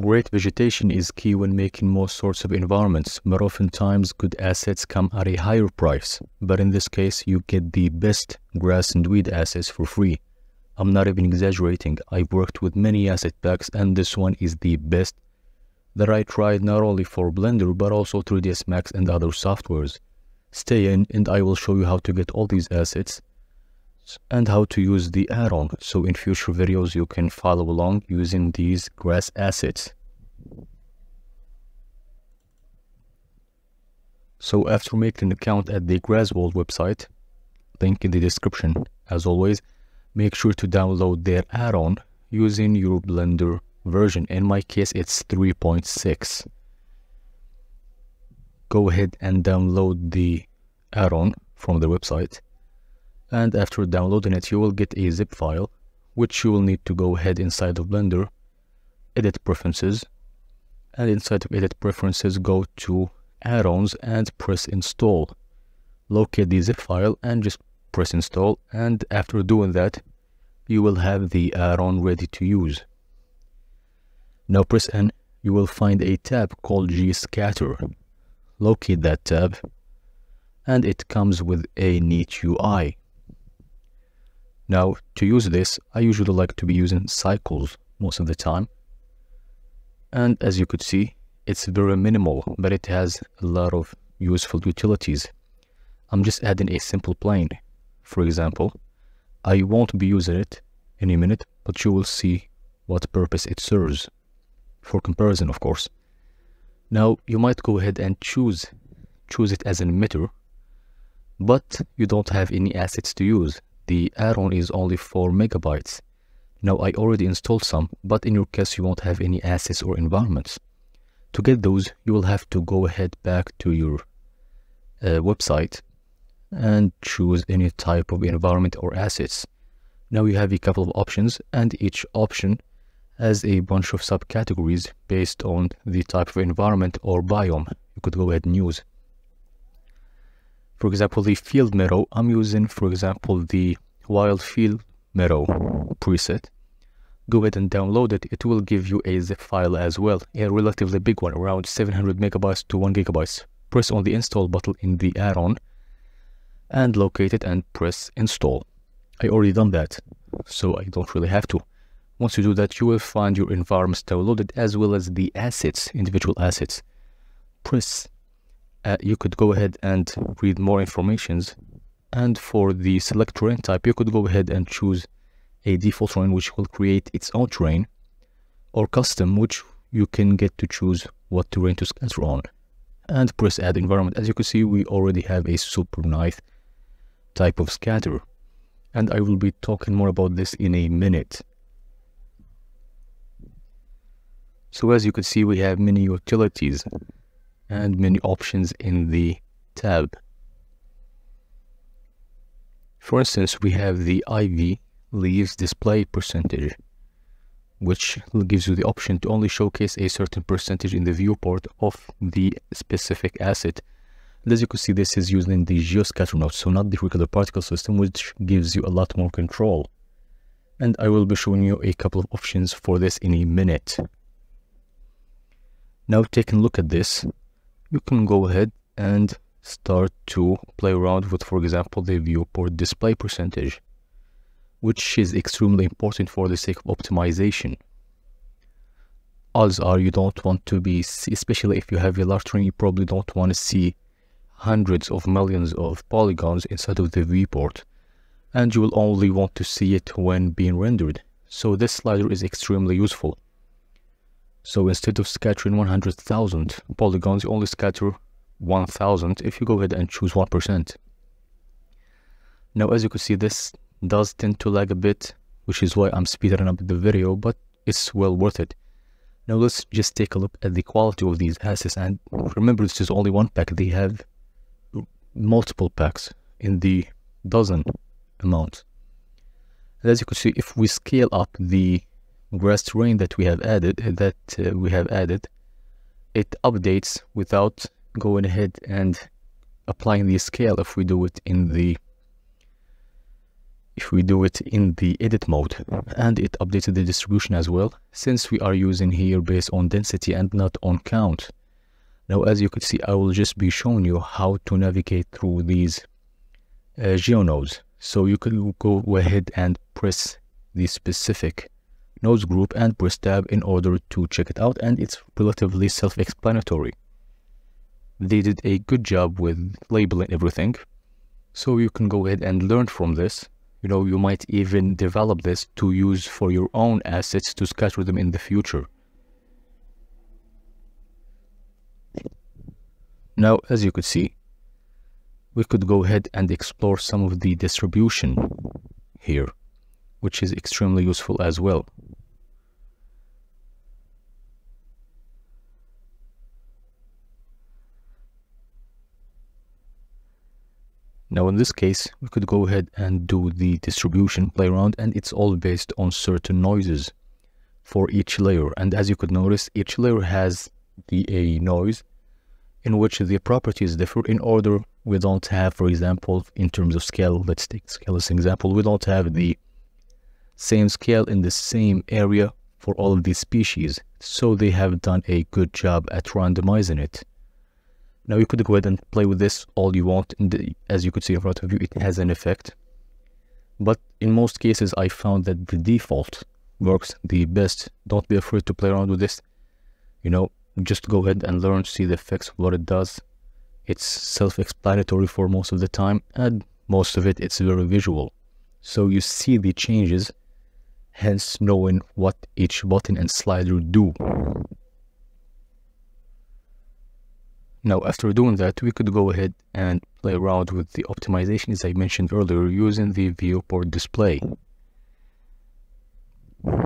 Great vegetation is key when making most sorts of environments, but oftentimes good assets come at a higher price. But in this case, you get the best grass and weed assets for free. I'm not even exaggerating. I've worked with many asset packs and this one is the best that I tried not only for Blender but also 3ds Max and other softwares. Stay in and I will show you how to get all these assets and how to use the add-on so in future videos you can follow along using these grass assets. So after making an account at the Graswald website, link in the description, as always, make sure to download their add-on using your Blender version. In my case, it's 3.6. Go ahead and download the add-on from the website and after downloading it you will get a zip file which you will need to go ahead inside of Blender edit preferences and inside of edit preferences go to add-ons and press install. Locate the zip file and just press install and after doing that you will have the add-on ready to use. Now press N you will find a tab called G-Scatter. Locate that tab and it comes with a neat UI now, to use this, I usually like to be using cycles most of the time. And as you could see, it's very minimal, but it has a lot of useful utilities. I'm just adding a simple plane. For example, I won't be using it in a minute, but you will see what purpose it serves. For comparison, of course. Now, you might go ahead and choose, choose it as an emitter, but you don't have any assets to use the add-on is only 4 megabytes. Now I already installed some, but in your case you won't have any assets or environments. To get those, you will have to go ahead back to your uh, website and choose any type of environment or assets. Now you have a couple of options and each option has a bunch of subcategories based on the type of environment or biome you could go ahead and use. For example, the field meadow, I'm using, for example, the wild field meadow preset. Go ahead and download it. It will give you a zip file as well, a relatively big one, around 700 megabytes to 1 gigabytes. Press on the install button in the add-on and locate it and press install. I already done that, so I don't really have to. Once you do that, you will find your environments downloaded as well as the assets, individual assets. Press uh, you could go ahead and read more informations. And for the select terrain type you could go ahead and choose a default terrain which will create its own terrain or custom which you can get to choose what terrain to scatter on. And press add environment. As you can see we already have a super nice type of scatter. And I will be talking more about this in a minute. So as you can see we have many utilities and many options in the tab. For instance, we have the Ivy leaves display percentage, which gives you the option to only showcase a certain percentage in the viewport of the specific asset. And as you can see, this is using the geoscatter node, so not the regular particle system, which gives you a lot more control. And I will be showing you a couple of options for this in a minute. Now taking a look at this, you can go ahead and start to play around with, for example, the viewport display percentage, which is extremely important for the sake of optimization. Odds are you don't want to be, especially if you have a large screen, you probably don't want to see hundreds of millions of polygons inside of the viewport, and you will only want to see it when being rendered. So this slider is extremely useful. So instead of scattering 100,000 polygons, you only scatter 1000 if you go ahead and choose 1%. Now, as you can see, this does tend to lag a bit, which is why I'm speeding up the video, but it's well worth it. Now let's just take a look at the quality of these assets and remember this is only one pack, they have multiple packs in the dozen amount. And as you can see, if we scale up the grass terrain that we have added that uh, we have added it updates without going ahead and applying the scale if we do it in the if we do it in the edit mode. And it updated the distribution as well since we are using here based on density and not on count. Now as you can see I will just be showing you how to navigate through these uh, geonodes. So you can go ahead and press the specific nodes group and press tab in order to check it out and it's relatively self-explanatory. They did a good job with labeling everything. So you can go ahead and learn from this. You know you might even develop this to use for your own assets to scatter them in the future. Now as you could see we could go ahead and explore some of the distribution here which is extremely useful as well Now in this case, we could go ahead and do the distribution play around and it's all based on certain noises for each layer. And as you could notice, each layer has the a noise in which the properties differ in order we don't have, for example, in terms of scale, let's take scale as an example, we don't have the same scale in the same area for all of these species. So they have done a good job at randomizing it. Now you could go ahead and play with this all you want. The, as you could see in front of you, it has an effect. But in most cases, I found that the default works the best. Don't be afraid to play around with this. You know, just go ahead and learn, see the effects, what it does. It's self-explanatory for most of the time, and most of it, it's very visual. So you see the changes, hence knowing what each button and slider do. Now, after doing that, we could go ahead and play around with the optimization as I mentioned earlier using the viewport display.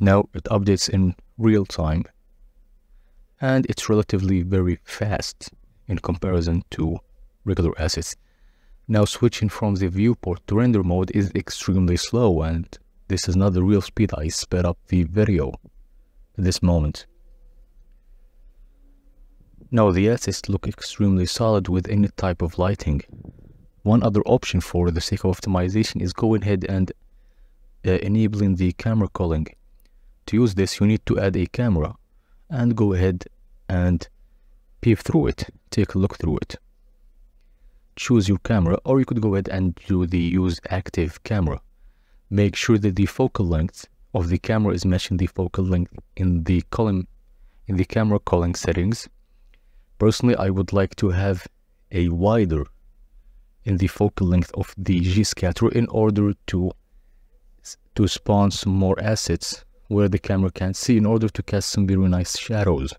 Now, it updates in real time and it's relatively very fast in comparison to regular assets. Now, switching from the viewport to render mode is extremely slow and this is not the real speed I sped up the video at this moment. Now the assets look extremely solid with any type of lighting. One other option for the sake of optimization is going ahead and uh, enabling the camera culling. To use this you need to add a camera and go ahead and peep through it, take a look through it. Choose your camera or you could go ahead and do the use active camera. Make sure that the focal length of the camera is matching the focal length in the column in the camera culling settings Personally, I would like to have a wider in the focal length of the G-scatter in order to to spawn some more assets where the camera can see in order to cast some very nice shadows.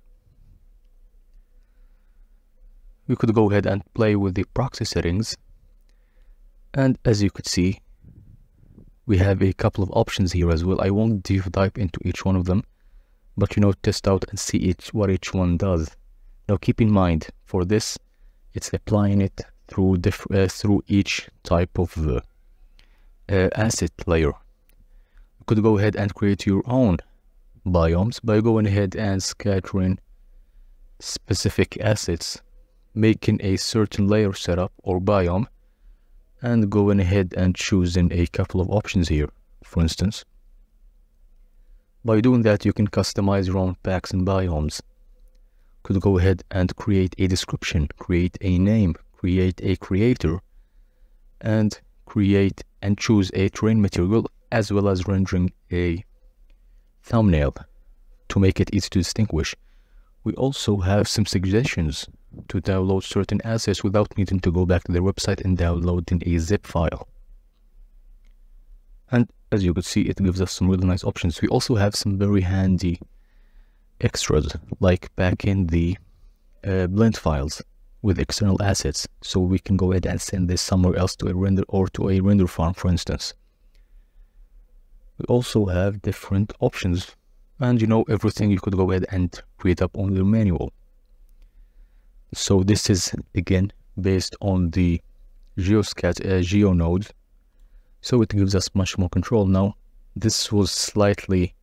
We could go ahead and play with the proxy settings and as you could see we have a couple of options here as well. I won't deep dive into each one of them but you know test out and see each what each one does. Now keep in mind, for this, it's applying it through, uh, through each type of uh, uh, asset layer. You could go ahead and create your own biomes by going ahead and scattering specific assets, making a certain layer setup or biome, and going ahead and choosing a couple of options here, for instance. By doing that, you can customize your own packs and biomes could go ahead and create a description, create a name, create a creator, and create and choose a terrain material as well as rendering a thumbnail to make it easy to distinguish. We also have some suggestions to download certain assets without needing to go back to their website and downloading a zip file. And as you could see, it gives us some really nice options. We also have some very handy extras like back in the uh, blend files with external assets so we can go ahead and send this somewhere else to a render or to a render farm for instance. We also have different options and you know everything you could go ahead and create up on the manual. So this is again based on the geoscat uh, geo node so it gives us much more control. Now this was slightly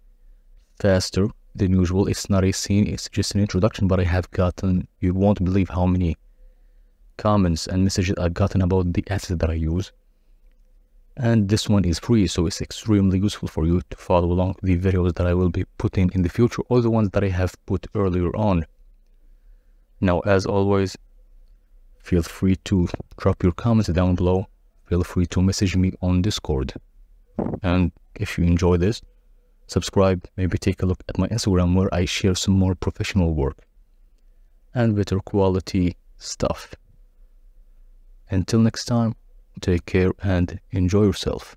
faster than usual. It's not a scene, it's just an introduction, but I have gotten, you won't believe how many comments and messages I've gotten about the assets that I use. and this one is free so it's extremely useful for you to follow along the videos that I will be putting in the future or the ones that I have put earlier on. Now as always feel free to drop your comments down below feel free to message me on Discord and if you enjoy this subscribe maybe take a look at my Instagram where I share some more professional work and better quality stuff. Until next time, take care and enjoy yourself.